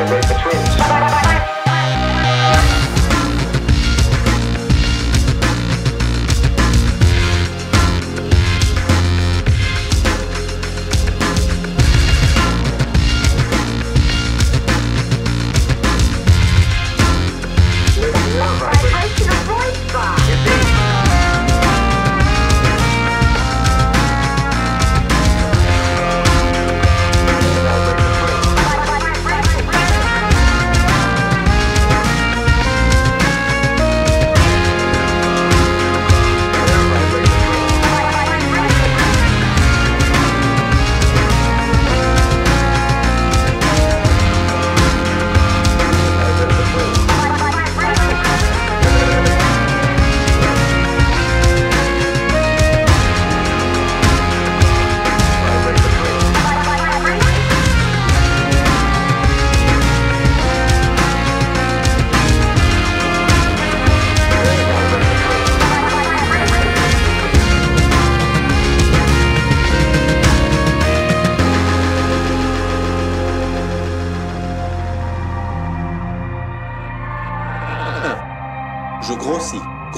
I highway between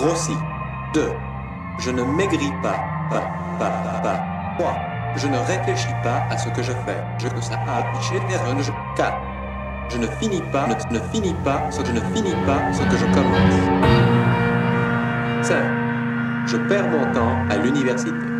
grossis. 2. Je ne maigris pas. Pas, pas, pas, pas. 3. Je ne réfléchis pas à ce que je fais. Je que ça a affiché je 4. Je ne finis pas, ne, ne finis pas ce que je ne finis pas ce que je commence. 5. Je perds mon temps à l'université.